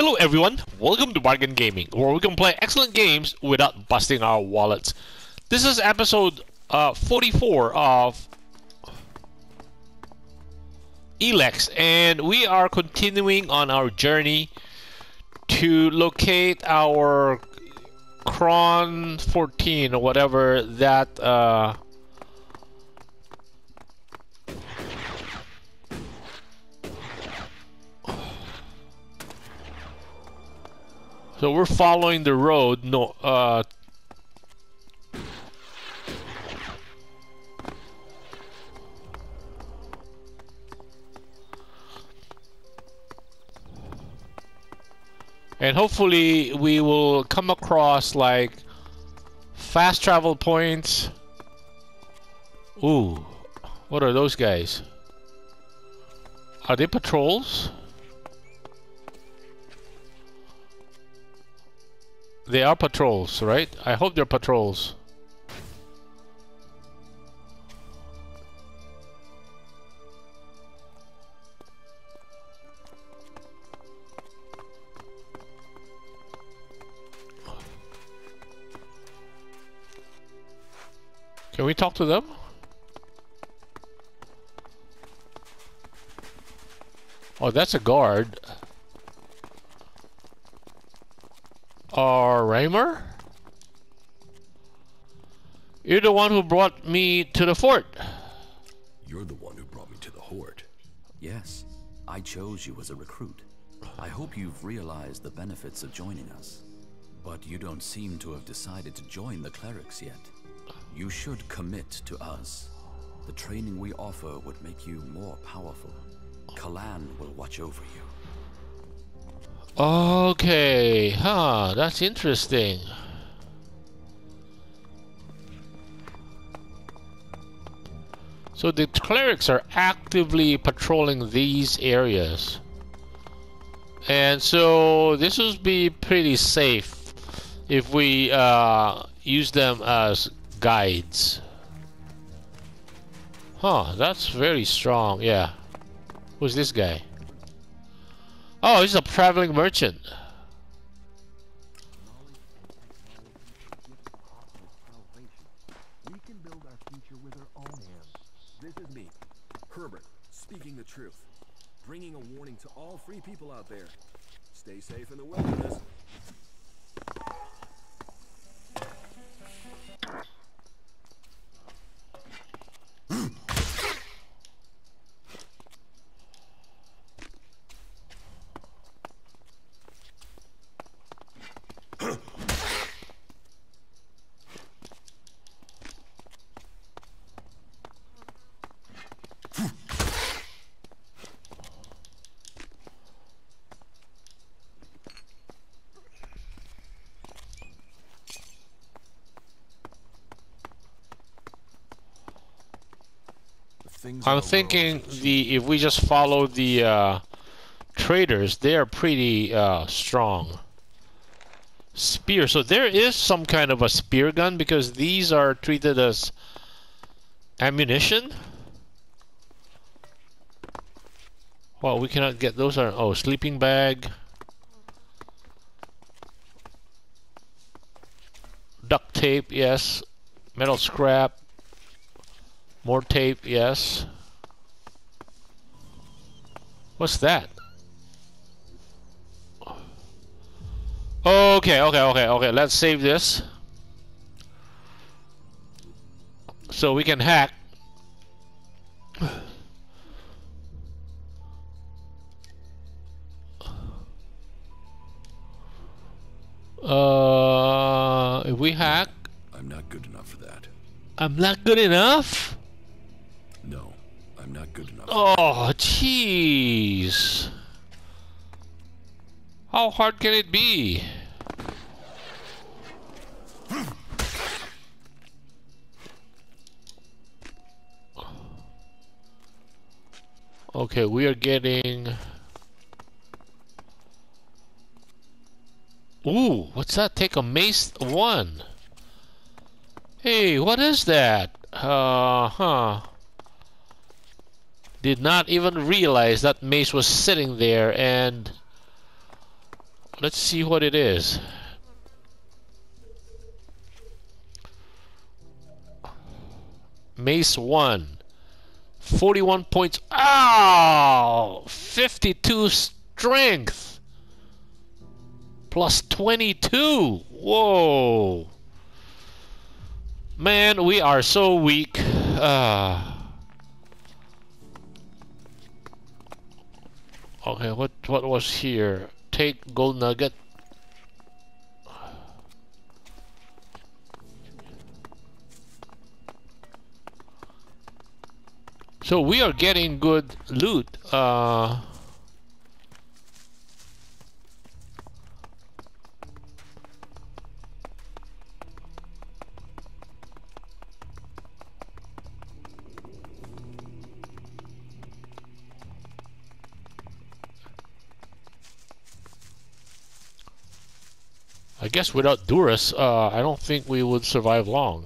Hello everyone, welcome to Bargain Gaming, where we can play excellent games without busting our wallets. This is episode uh, 44 of Elex, and we are continuing on our journey to locate our Cron 14 or whatever that uh, So we're following the road. No, uh, and hopefully we will come across like fast travel points. Ooh, what are those guys? Are they patrols? They are patrols, right? I hope they're patrols. Can we talk to them? Oh, that's a guard. Or Raymer? You're the one who brought me to the fort. You're the one who brought me to the Horde. Yes, I chose you as a recruit. I hope you've realized the benefits of joining us. But you don't seem to have decided to join the clerics yet. You should commit to us. The training we offer would make you more powerful. Calaan will watch over you. Okay, huh, that's interesting. So the clerics are actively patrolling these areas. And so this would be pretty safe if we uh, use them as guides. Huh, that's very strong, yeah. Who's this guy? Oh, he's a traveling merchant. We can build our future with our own hands. This is me, Herbert, speaking the truth. Bringing a warning to all free people out there. Stay safe in the wilderness. Things I'm thinking the if we just follow the uh, traders, they are pretty uh, strong. Spear. So there is some kind of a spear gun because these are treated as ammunition. Well, we cannot get those. Are oh, sleeping bag. Duct tape, yes. Metal scrap. More tape, yes. What's that? Okay, okay, okay, okay. Let's save this. So we can hack. Uh, if we hack, I'm not good enough for that. I'm not good enough. I'm not good enough. Oh, jeez. How hard can it be? Okay, we are getting... Ooh, what's that? Take a mace one. Hey, what is that? Uh huh. Did not even realize that mace was sitting there and let's see what it is. Mace 1. 41 points. Ow! 52 strength. Plus 22. Whoa. Man, we are so weak. Uh, okay, what what was here? Take gold nugget. So we are getting good loot. Uh, guess without Duras, uh, I don't think we would survive long.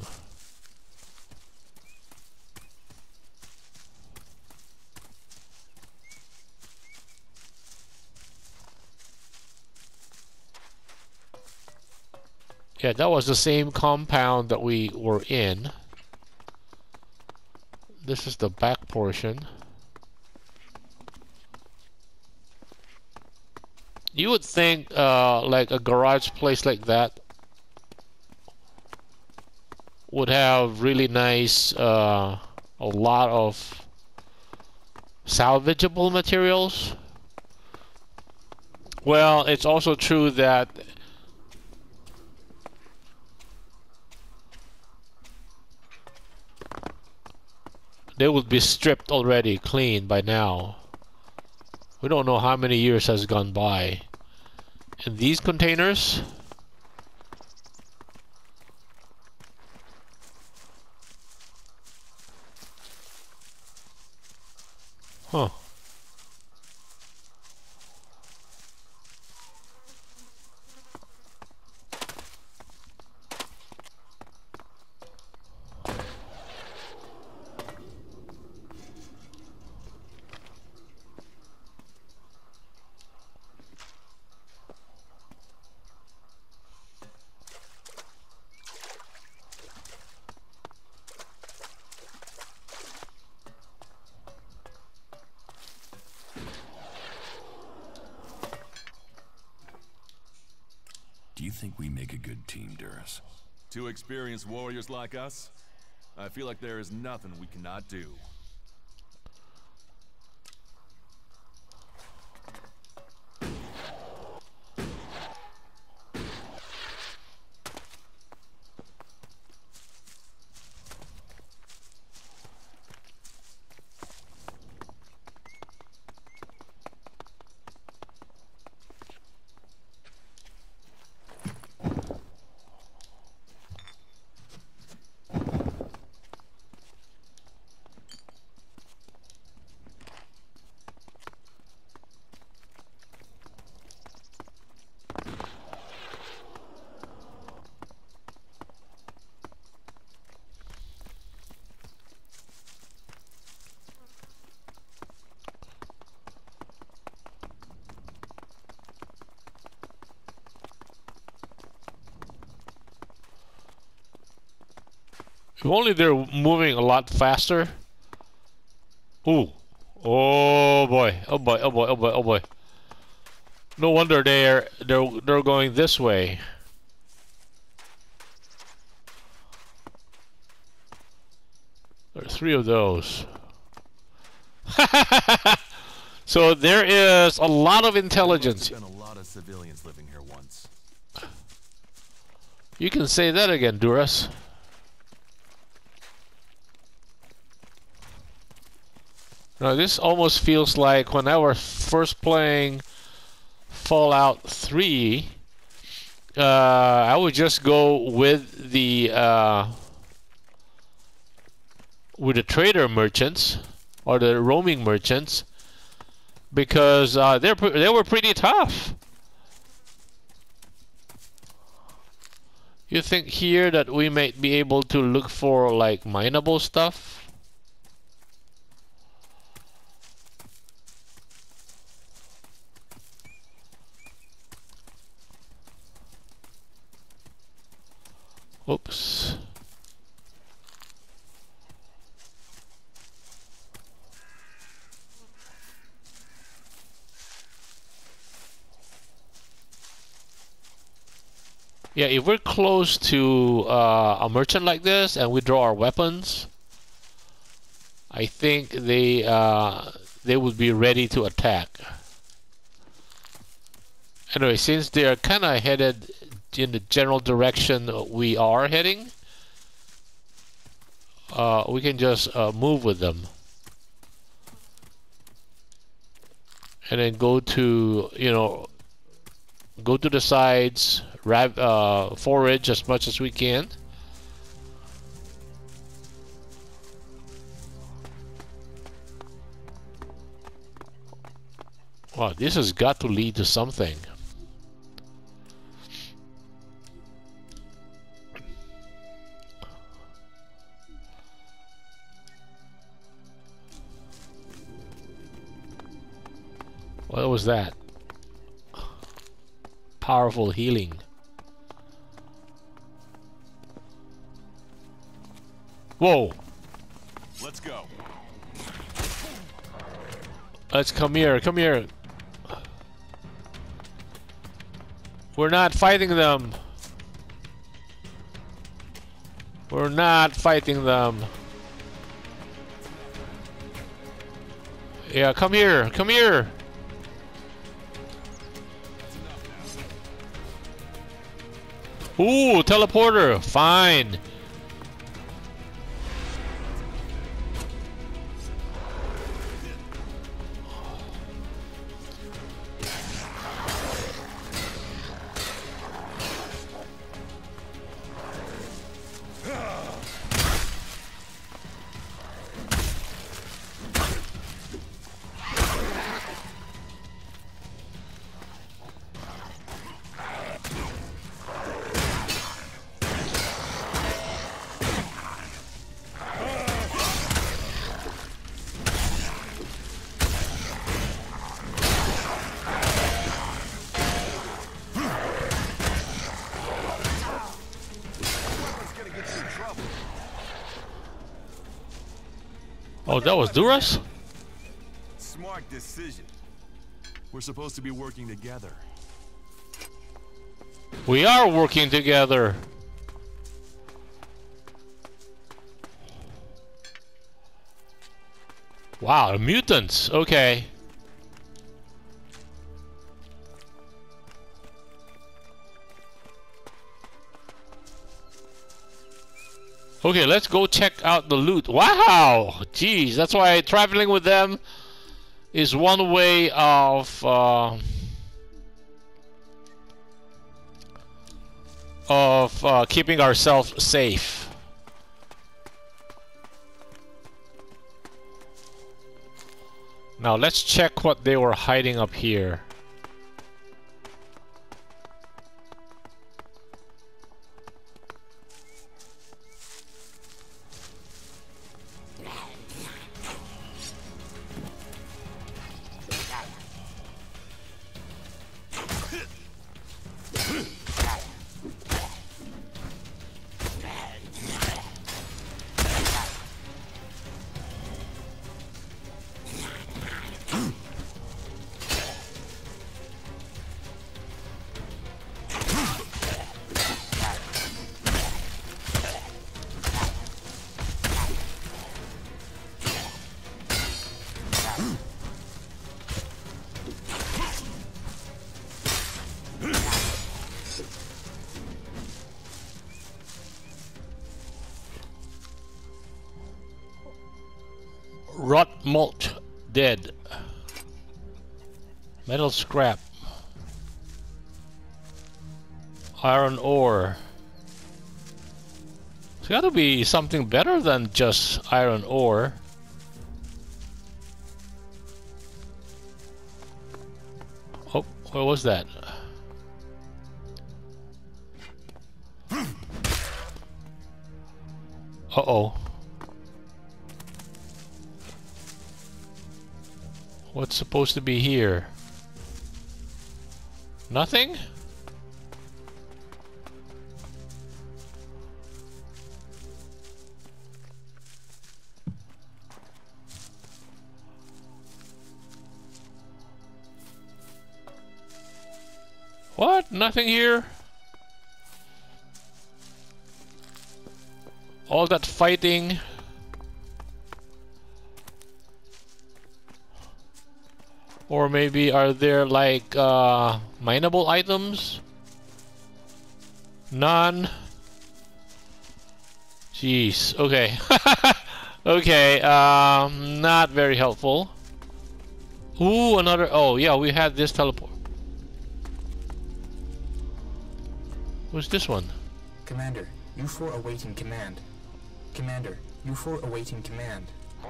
Yeah, that was the same compound that we were in. This is the back portion. You would think, uh, like a garage place like that would have really nice, uh, a lot of salvageable materials. Well, it's also true that they would be stripped already clean by now. We don't know how many years has gone by. In these containers, Huh. Think we make a good team, Duras? Two experienced warriors like us? I feel like there is nothing we cannot do. If only they're moving a lot faster. Ooh. Oh boy. Oh boy. Oh boy. Oh boy. Oh boy. No wonder they're they're they're going this way. There are three of those. so there is a lot of intelligence. There's been a lot of civilians living here once. You can say that again, Duras. Now this almost feels like when I was first playing Fallout 3, uh, I would just go with the uh, with the trader merchants or the roaming merchants because uh, they're they were pretty tough. You think here that we might be able to look for like mineable stuff? Yeah, if we're close to uh, a merchant like this and we draw our weapons, I think they uh, they would be ready to attack. Anyway, since they are kind of headed in the general direction we are heading, uh, we can just uh, move with them. And then go to, you know, go to the sides, rav uh, forage as much as we can. Wow, this has got to lead to something. What was that? Powerful healing. Whoa! Let's go. Let's come here, come here. We're not fighting them. We're not fighting them. Yeah, come here, come here. Ooh, teleporter. Fine. Oh, that was Duras? Smart decision. We're supposed to be working together. We are working together. Wow, mutants. Okay. Okay, let's go check out the loot. Wow! Jeez, that's why traveling with them is one way of uh, of uh, keeping ourselves safe. Now let's check what they were hiding up here. Malt dead. Metal scrap. Iron ore. It's gotta be something better than just iron ore. Oh, what was that? Uh-oh. What's supposed to be here? Nothing? What? Nothing here? All that fighting Or maybe are there like uh, mineable items? None. Jeez. Okay. okay. Um, not very helpful. Ooh, another. Oh, yeah. We had this teleport. What's this one? Commander, U4 awaiting command. Commander, U4 awaiting command.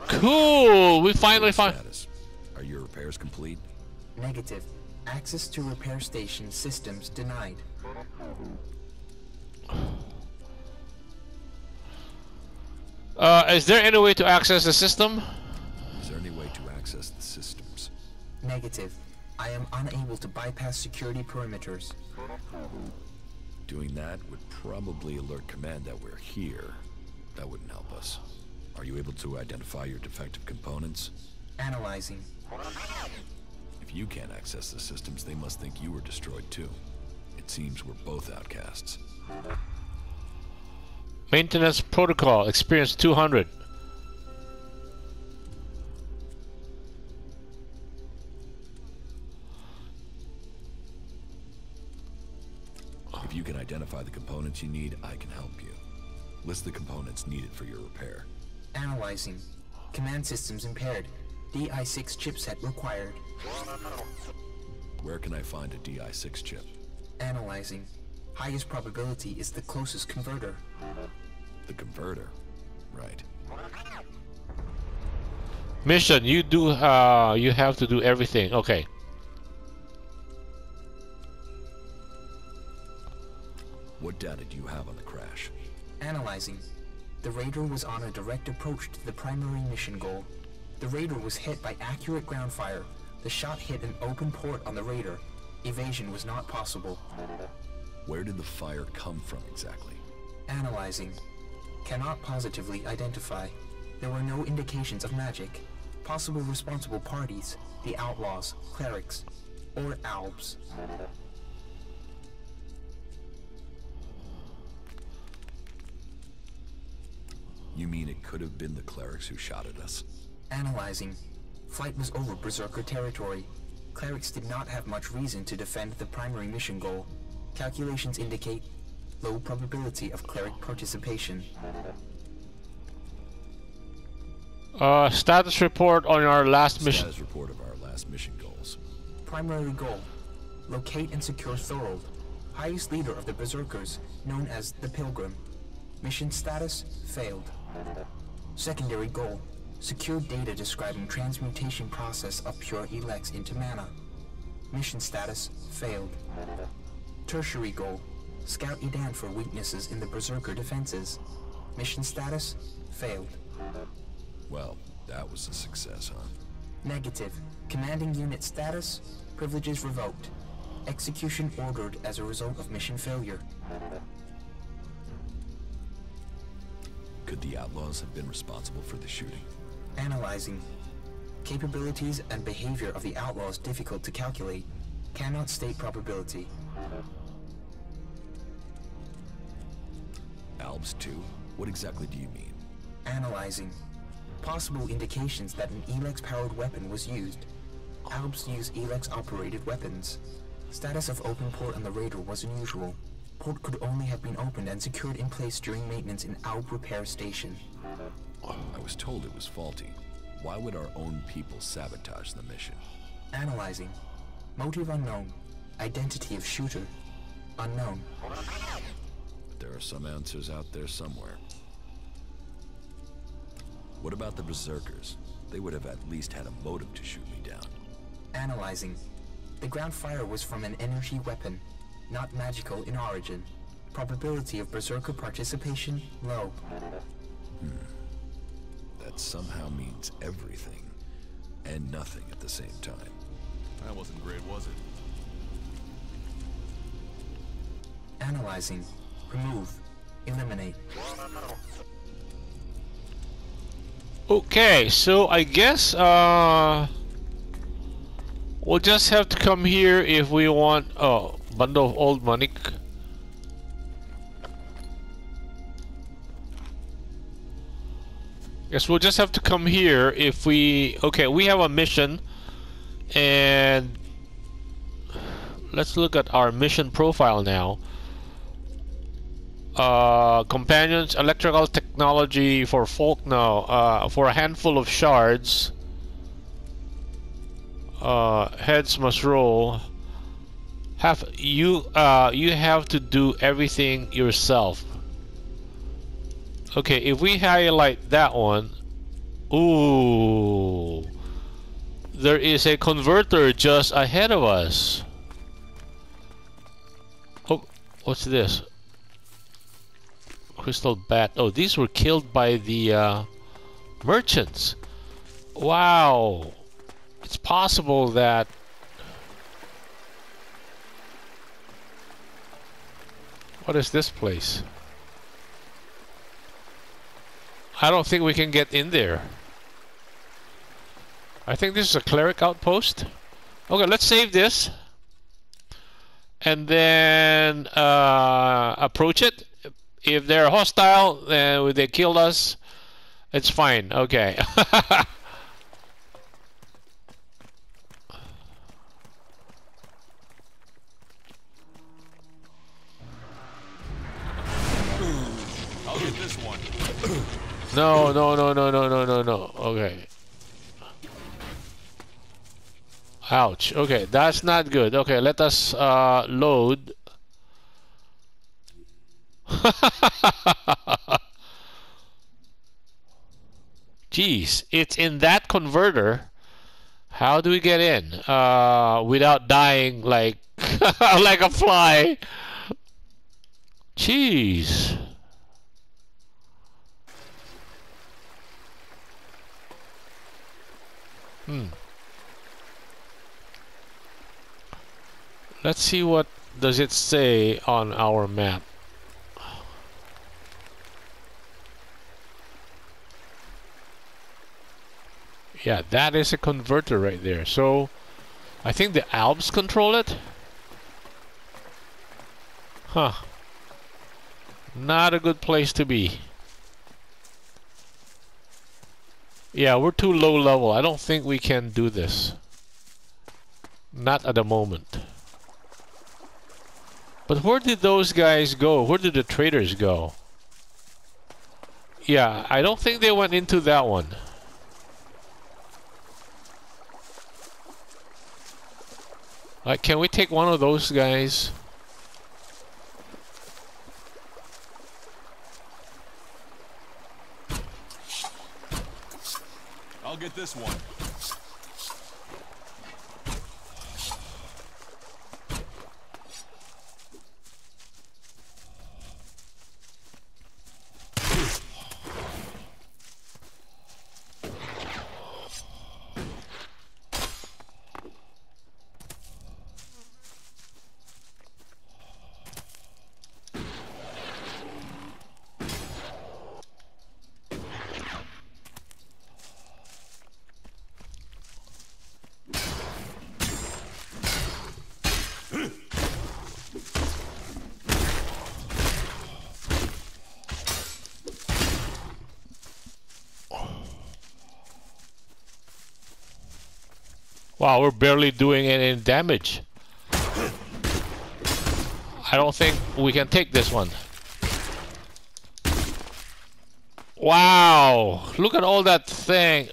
Cool. We finally found. Status. Repairs complete? Negative. Access to repair station systems denied. Uh, is there any way to access the system? Is there any way to access the systems? Negative. I am unable to bypass security perimeters. Doing that would probably alert command that we're here. That wouldn't help us. Are you able to identify your defective components? Analyzing. If you can't access the systems, they must think you were destroyed too. It seems we're both outcasts. Maintenance protocol. Experience 200. If you can identify the components you need, I can help you. List the components needed for your repair. Analyzing. Command systems impaired. DI6 chipset required. Where can I find a DI6 chip? Analyzing. Highest probability is the closest converter. The converter. Right. Mission. You do. Uh, you have to do everything. Okay. What data do you have on the crash? Analyzing. The Raider was on a direct approach to the primary mission goal. The Raider was hit by accurate ground fire. The shot hit an open port on the Raider. Evasion was not possible. Where did the fire come from exactly? Analyzing. Cannot positively identify. There were no indications of magic. Possible responsible parties, the outlaws, clerics, or albs. You mean it could have been the clerics who shot at us? Analyzing. Flight was over Berserker territory. Clerics did not have much reason to defend the primary mission goal. Calculations indicate low probability of cleric participation. Uh, status report on our last mission. Status report of our last mission goals. Primary goal. Locate and secure Thorald, highest leader of the Berserkers, known as the Pilgrim. Mission status, failed. Secondary goal. Secure data describing transmutation process of pure Elex into mana. Mission status, failed. Tertiary goal. Scout Edan for weaknesses in the Berserker defenses. Mission status, failed. Well, that was a success, huh? Negative. Commanding unit status, privileges revoked. Execution ordered as a result of mission failure. Could the outlaws have been responsible for the shooting? Analyzing. Capabilities and behavior of the outlaws difficult to calculate. Cannot state probability. Albs 2? What exactly do you mean? Analyzing. Possible indications that an Elex-powered weapon was used. Albs use Elex-operated weapons. Status of open port on the Raider was unusual. Port could only have been opened and secured in place during maintenance in Alb Repair Station. I was told it was faulty. Why would our own people sabotage the mission? Analyzing. Motive unknown. Identity of shooter. Unknown. But there are some answers out there somewhere. What about the Berserkers? They would have at least had a motive to shoot me down. Analyzing. The ground fire was from an energy weapon, not magical in origin. Probability of Berserker participation, low. Hmm. That somehow means everything and nothing at the same time. That wasn't great, was it? Analyzing. Remove. Eliminate. Okay, so I guess uh, we'll just have to come here if we want. Oh, Bundle of old money. Guess we'll just have to come here if we... Okay, we have a mission. And... Let's look at our mission profile now. Uh, companions, electrical technology for folk now. Uh, for a handful of shards. Uh, heads must roll. Have you uh you have to do everything yourself. Okay, if we highlight that one, ooh, there is a converter just ahead of us. Oh, what's this? Crystal bat. Oh, these were killed by the uh, merchants. Wow, it's possible that. What is this place? I don't think we can get in there. I think this is a cleric outpost. Okay, let's save this. And then uh, approach it. If they're hostile, then they kill us. It's fine. Okay. No, no, no, no, no, no, no, no. Okay. Ouch. Okay, that's not good. Okay, let us uh, load. Jeez, it's in that converter. How do we get in uh, without dying like like a fly? Jeez. Hmm. Let's see what does it say on our map. Yeah, that is a converter right there. So, I think the Albs control it. Huh. Not a good place to be. Yeah, we're too low level. I don't think we can do this. Not at the moment. But where did those guys go? Where did the traders go? Yeah, I don't think they went into that one. Like, can we take one of those guys? I'll get this one. Wow, we're barely doing any damage. I don't think we can take this one. Wow, look at all that thing.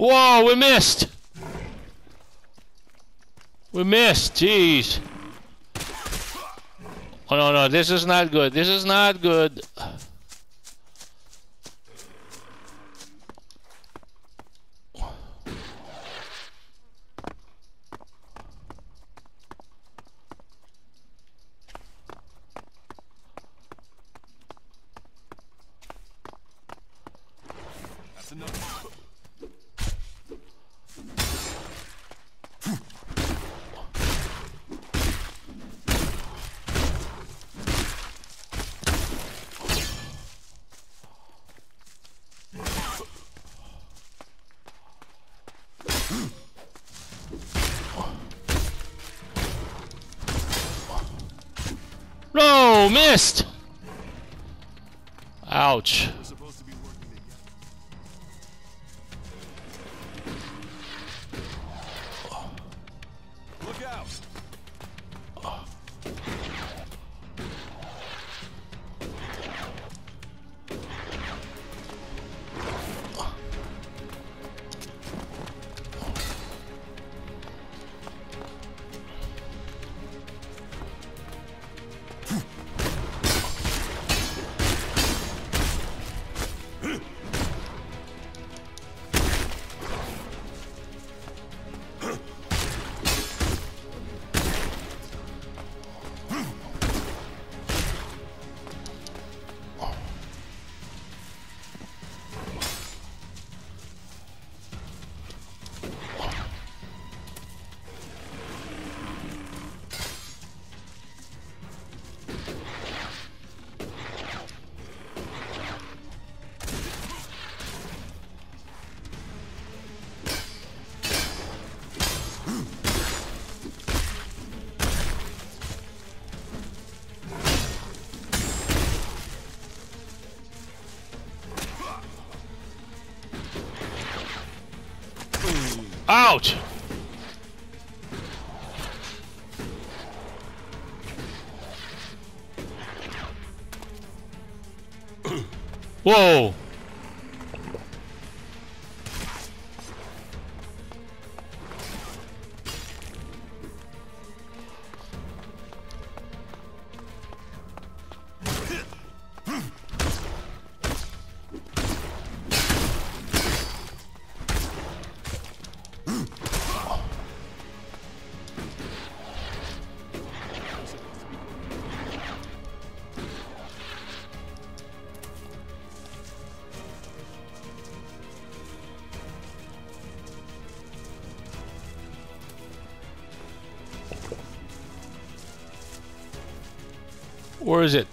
Whoa, we missed! We missed, jeez. Oh no, no, this is not good. This is not good. Ouch. Ouch! Whoa! Where is it?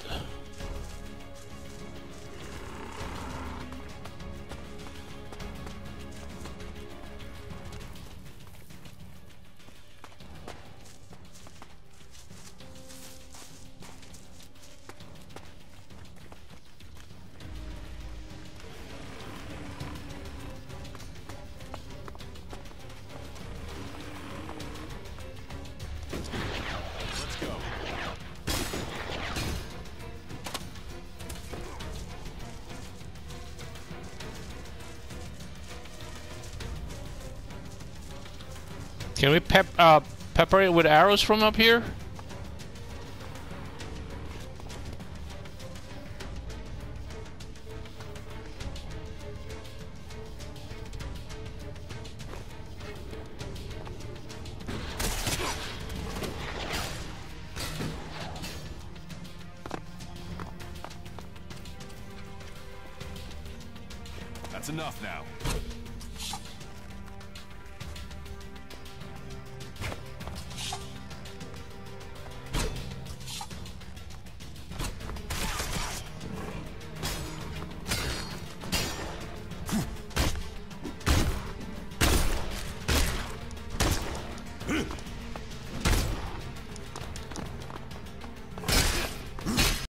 Can we pep uh, pepper it with arrows from up here?